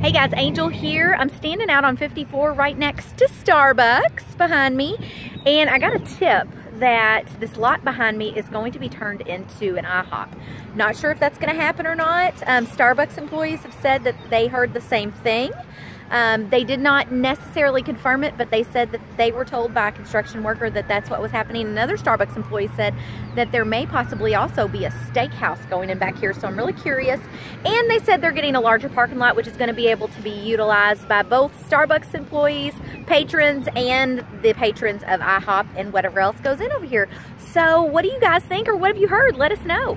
Hey guys, Angel here. I'm standing out on 54 right next to Starbucks behind me. And I got a tip that this lot behind me is going to be turned into an IHOP. Not sure if that's going to happen or not. Um, Starbucks employees have said that they heard the same thing. Um, they did not necessarily confirm it, but they said that they were told by a construction worker that that's what was happening. Another Starbucks employee said that there may possibly also be a steakhouse going in back here, so I'm really curious. And they said they're getting a larger parking lot, which is going to be able to be utilized by both Starbucks employees, patrons, and the patrons of IHOP and whatever else goes in over here. So what do you guys think or what have you heard? Let us know.